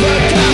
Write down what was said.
overcome